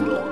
Lord.